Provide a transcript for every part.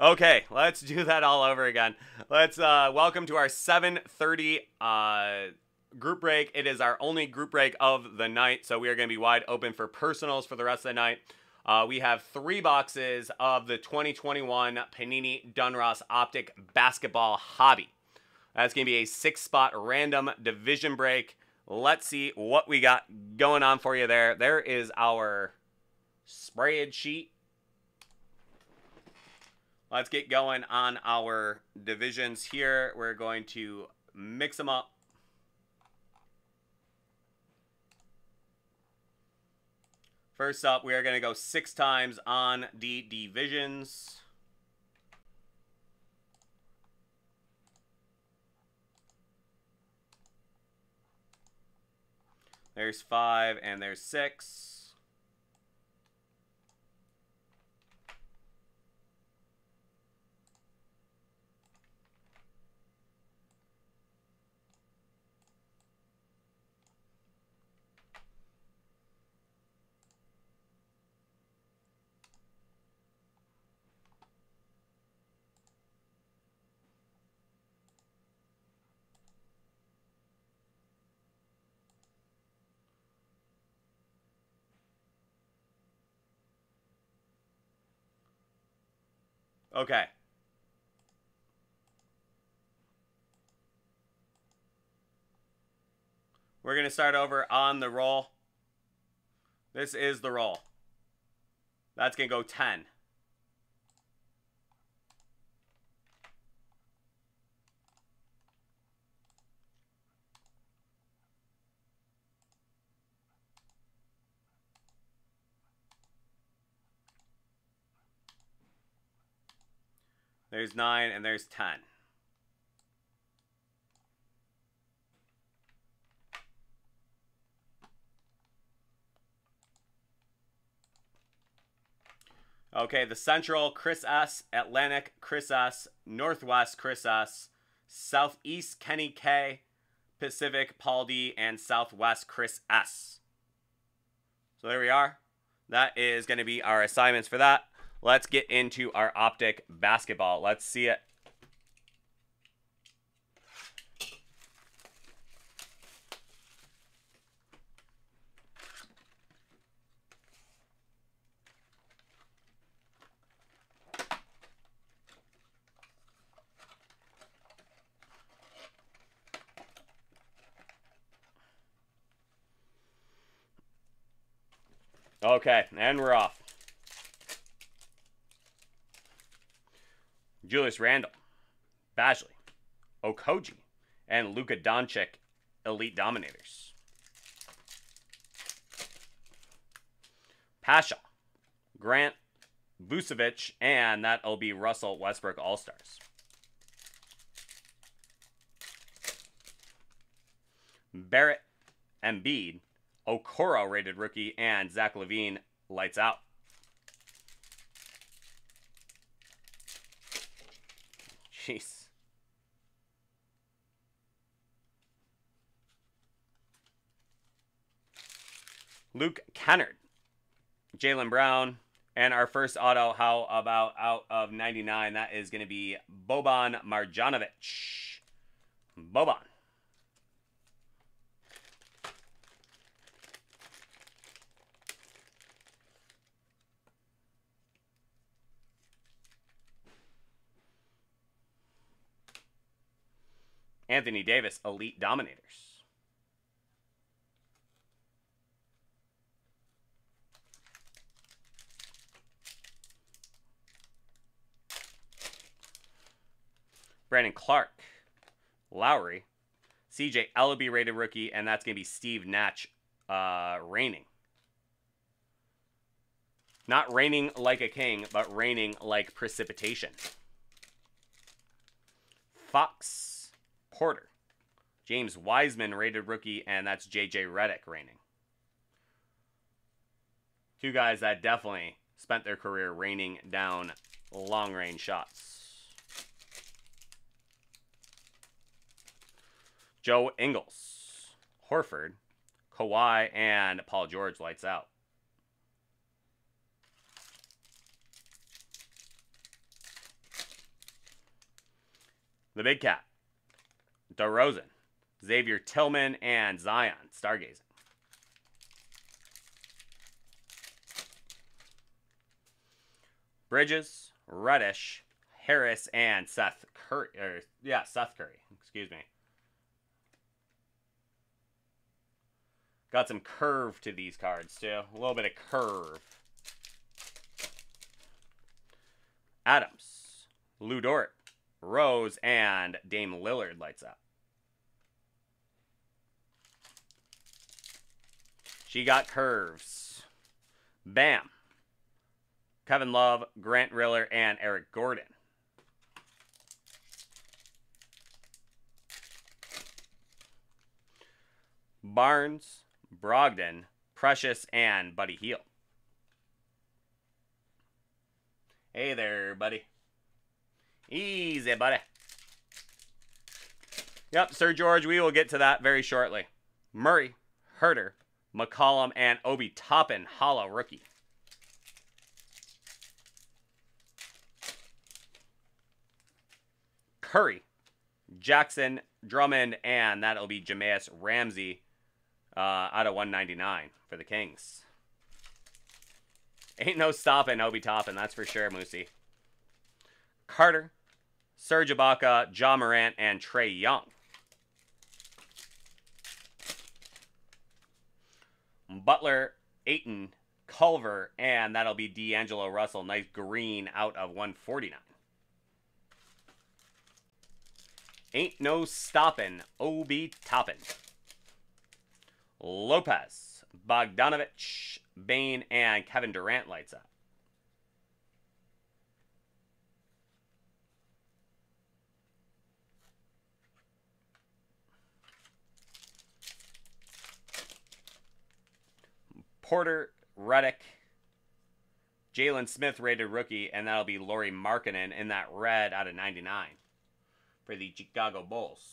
Okay, let's do that all over again. Let's uh, welcome to our 7:30 uh, group break. It is our only group break of the night, so we are going to be wide open for personals for the rest of the night. Uh, we have three boxes of the 2021 Panini Donruss Optic Basketball Hobby. That's going to be a six-spot random division break. Let's see what we got going on for you there. There is our spread sheet Let's get going on our divisions here. We're going to mix them up. First up, we are going to go six times on the divisions. There's five and there's six. Okay. We're going to start over on the roll. This is the roll. That's going to go 10. There's 9, and there's 10. Okay, the Central, Chris S. Atlantic, Chris S. Northwest, Chris S. Southeast, Kenny K. Pacific, Paul D. And Southwest, Chris S. So there we are. That is going to be our assignments for that. Let's get into our optic basketball. Let's see it. Okay, and we're off. Julius Randle, Bagley, Okogie, and Luka Doncic, Elite Dominators. Pasha, Grant, Vucevic, and that'll be Russell Westbrook All Stars. Barrett, Embiid, Okoro rated rookie, and Zach LaVine lights out. Jeez. Luke Kennard, Jaylen Brown, and our first auto, how about out of 99? That is going to be Boban Marjanovic. Boban. Anthony Davis, Elite Dominators. Brandon Clarke, Lowry, CJ Elleby rated rookie, and that's going to be Steve Nash uh, reigning. Not reigning like a king, but reigning like precipitation. Fox. Porter. James Wiseman rated rookie, and that's JJ Redick reigning. Two guys that definitely spent their career raining down long range shots. Joe Ingles, Horford, Kawhi, and Paul George lights out. The Big Cat, DeRozan, Xavier Tillman, and Zion, Stargazing. Bridges, Reddish, Harris, and Seth Curry. Or, yeah, Seth Curry. Excuse me. Got some curve to these cards, too. A little bit of curve. Adams, Lu Dort, Rose, and Dame Lillard lights up. She got curves. Bam. Kevin Love, Grant Riller, and Eric Gordon. Barnes, Brogdon, Precious, and Buddy Hield. Hey there, buddy. Easy, buddy. Yep, Sir George, we will get to that very shortly. Murray, Huerter, McCollum, and Obi Toppin, hollow rookie. Curry, Jackson, Drummond, and that'll be Jahmi'us Ramsey uh, out of 199 for the Kings. Ain't no stopping Obi Toppin, that's for sure, Moosey. Carter, Serge Ibaka, Ja Morant, and Trae Young. Butler, Ayton, Culver, and that'll be D'Angelo Russell. Nice green out of 149. Ain't no stoppin'. Obi Toppin. Lopez, Bogdanovich, Bane, and Kevin Durant lights up. Porter, Redick, Jalen Smith rated rookie, and that'll be Lauri Markkanen in that red out of 99 for the Chicago Bulls.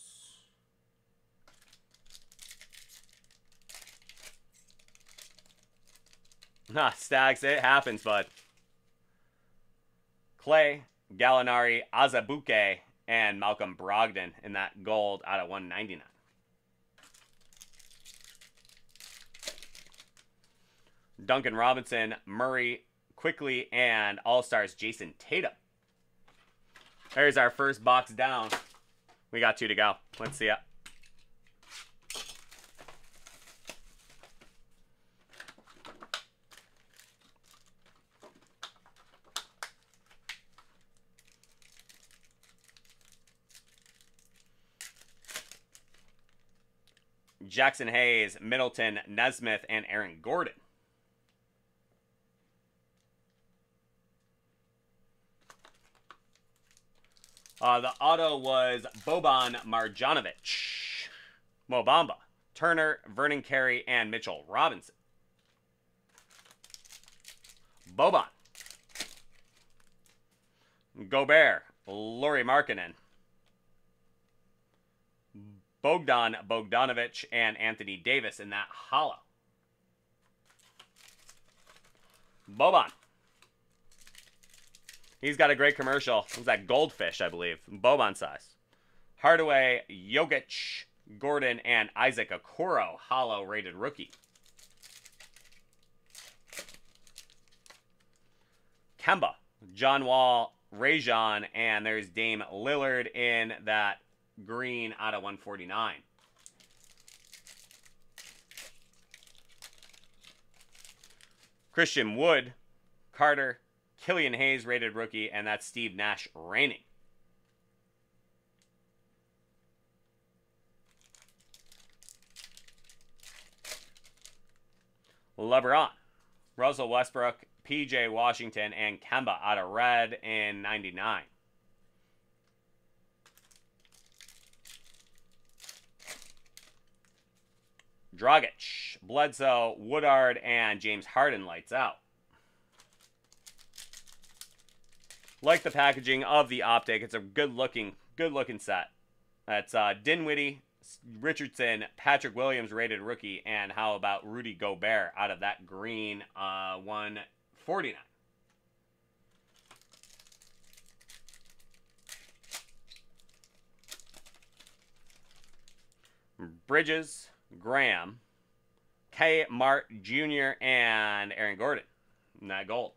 Nah, Stacks, it happens, bud. Clay, Gallinari, Azubuike, and Malcolm Brogdon in that gold out of 199. Duncan Robinson, Murray, Quickley, and All Stars Jayson Tatum. There's our first box down. We got two to go. Let's see it. Jaxson Hayes, Middleton, Nesmith, and Aaron Gordon. Uh, the auto was Boban Marjanovic, Mo Bamba, Turner, Vernon Carey, and Mitchell Robinson. Boban. Gobert, Lauri Markkanen. Bogdan Bogdanovic and Anthony Davis in that hollow. Boban. He's got a great commercial. It's that goldfish, I believe. Boban size. Hardaway, Jokic, Gordon, and Isaac Okoro, hollow rated rookie. Kemba, John Wall, Rajon, and there's Dame Lillard in that green out of 149. Christian Wood, Carter, Killian Hayes rated rookie, and that's Steve Nash reigning. LeBron, Russell Westbrook, PJ Washington, and Kemba out of red in 99. Dragic, Bledsoe, Woodard, and James Harden lights out. Like the packaging of the Optic. It's a good looking, good looking set. That's uh, Dinwiddie, Richardson, Patrick Williams, rated rookie, and how about Rudy Gobert out of that green uh, 149. Bridges, Graham, K. Mart Jr., and Aaron Gordon. that gold.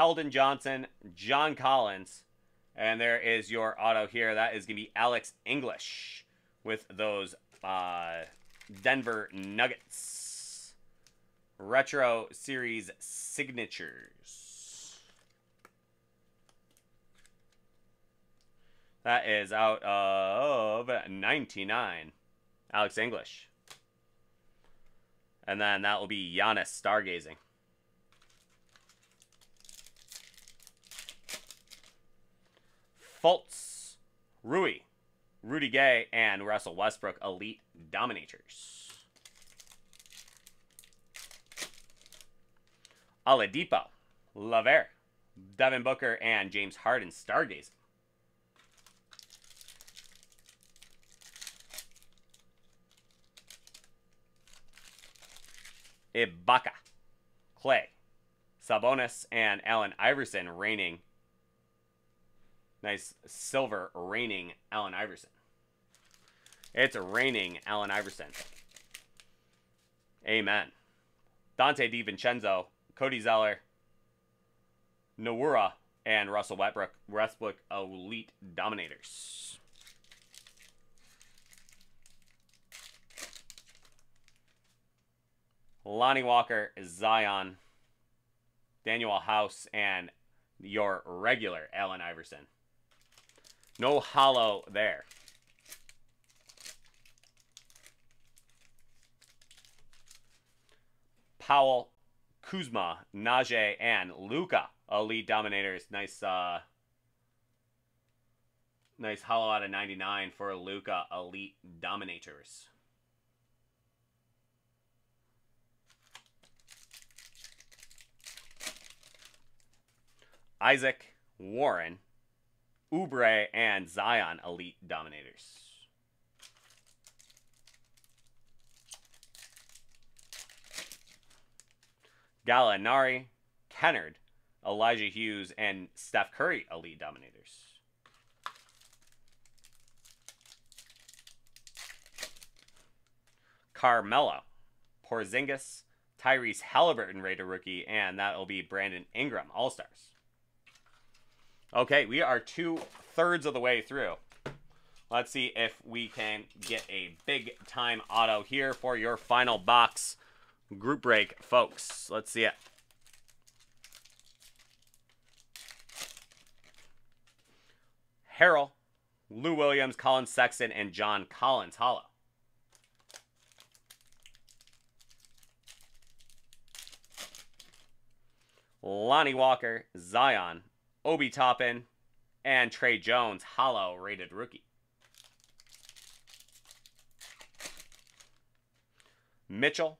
Keldon Johnson, John Collins, and there is your auto here. That is going to be Alex English with those uh, Denver Nuggets. Retro Series signatures. That is out of 99. Alex English. And then that will be Giannis Stargazing. Fultz, Rui, Rudy Gay, and Russell Westbrook, Elite Dominators. Oladipo, LeVert, Devin Booker, and James Harden, Stargazing. Ibaka, Clay, Sabonis, and Allen Iverson reigning Nice silver raining Allen Iverson. It's raining Allen Iverson. Amen. Donte DiVincenzo, Cody Zeller, Nawura, and Russell Westbrook, Westbrook Elite Dominators. Lonnie Walker, Zion, Danuel House, and your regular Allen Iverson. No hollow there. Powell, Kuzma, Najee, and Luka, elite dominators. Nice, uh, nice hollow out of 99 for Luka, elite dominators. Isaac, Warren, Oubre, and Zion elite dominators. Gallinari, Kennard, Elijah Hughes, and Steph Curry elite dominators. Carmelo, Porzingis, Tyrese Halliburton rated rookie, and that'll be Brandon Ingram All Stars. Okay, we are two thirds of the way through. Let's see if we can get a big time auto here for your final box group break, folks. Let's see it. Harrell, Lou Williams, Collin Sexton, and John Collins Hollow. Lonnie Walker, Zion, Obi Toppin, and Tre Jones, hollow rated rookie. Mitchell,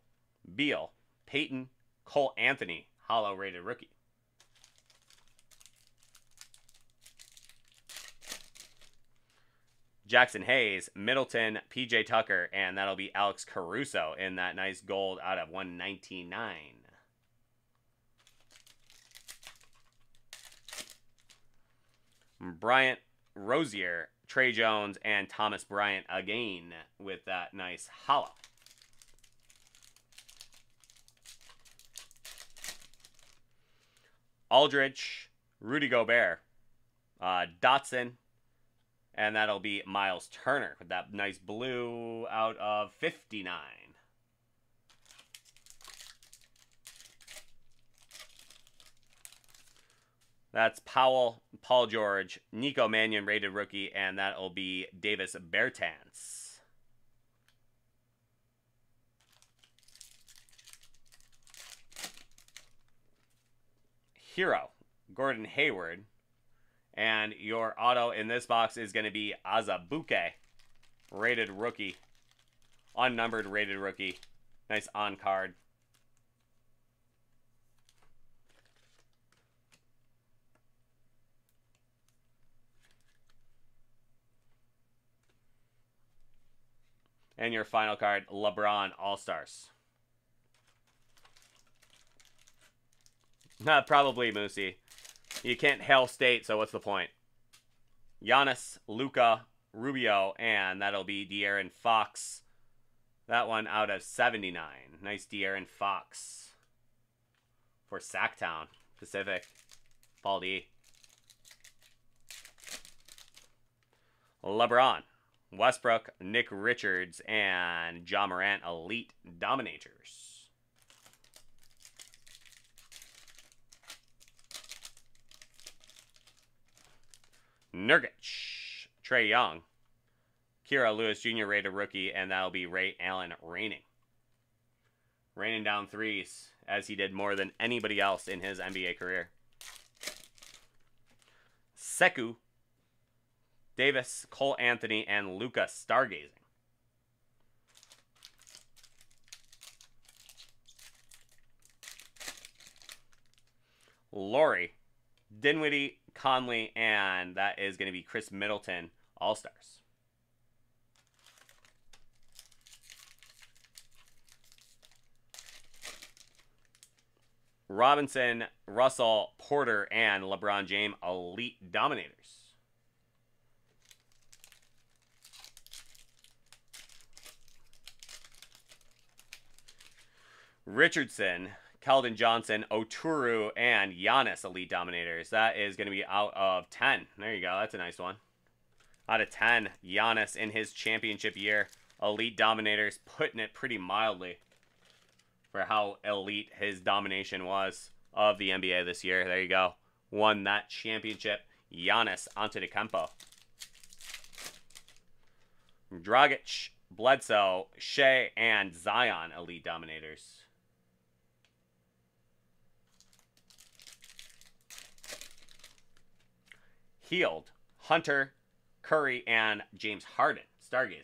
Beal, Payton, Cole Anthony, hollow rated rookie. Jaxson Hayes, Middleton, PJ Tucker, and that'll be Alex Caruso in that nice gold out of 199. Bryant Rozier, Tre Jones, and Thomas Bryant again with that nice hollow. Aldridge, Rudy Gobert, uh, Dotson, and that'll be Miles Turner with that nice blue out of 59. That's Powell, Paul George, Nico Mannion rated rookie, and that'll be Davis Bertans. Herro, Gordon Hayward. And your auto in this box is going to be Azubuike, rated rookie. Unnumbered rated rookie. Nice on card. And your final card, LeBron All Stars. Not uh, probably Moosey. You can't Hail State, so what's the point? Giannis, Luka, Rubio, and that'll be De'Aaron Fox. That one out of 79. Nice De'Aaron Fox for Sacktown Pacific. Paul D. LeBron, Westbrook, Nick Richards, and Ja Morant Elite Dominators. Nurkic, Trae Young, Kira Lewis Jr. rated rookie, and that'll be Ray Allen raining. Raining down threes as he did more than anybody else in his NBA career. Sekou, Davis, Cole Anthony, and Luka stargazing. Lowry, Dinwiddie, Conley, and that is going to be Khris Middleton, All Stars. Robinson, Russell, Porter, and LeBron James, elite dominators. Richardson, Keldon Johnson, Oturu, and Giannis Elite Dominators. That is going to be out of 10. There you go. That's a nice one. Out of 10, Giannis in his championship year. Elite Dominators, putting it pretty mildly for how elite his domination was of the NBA this year. There you go. Won that championship. Giannis Antetokounmpo. Dragic, Bledsoe, Shea, and Zion Elite Dominators. Hield, Hunter, Curry, and James Harden. Stargazing.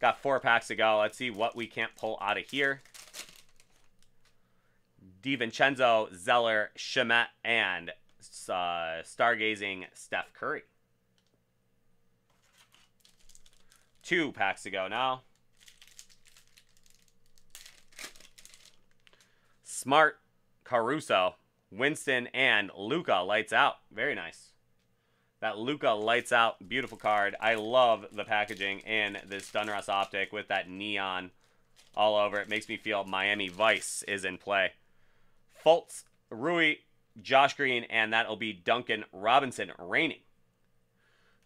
Got four packs to go. Let's see what we can't pull out of here. DiVincenzo, Zeller, Shamet, and uh, stargazing Steph Curry. Two packs to go now. Smart, Caruso, Winston, and Luka lights out. Very nice. That Luka lights out. Beautiful card. I love the packaging in this Donruss Optic with that neon all over. It makes me feel Miami Vice is in play. Fultz, Rui, Josh Green, and that'll be Duncan Robinson reigning.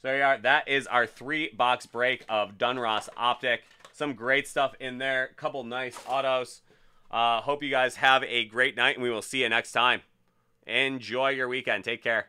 So there you are. That is our three box break of Donruss Optic. Some great stuff in there. Couple nice autos. Uh, hope you guys have a great night, and we will see you next time. Enjoy your weekend. Take care.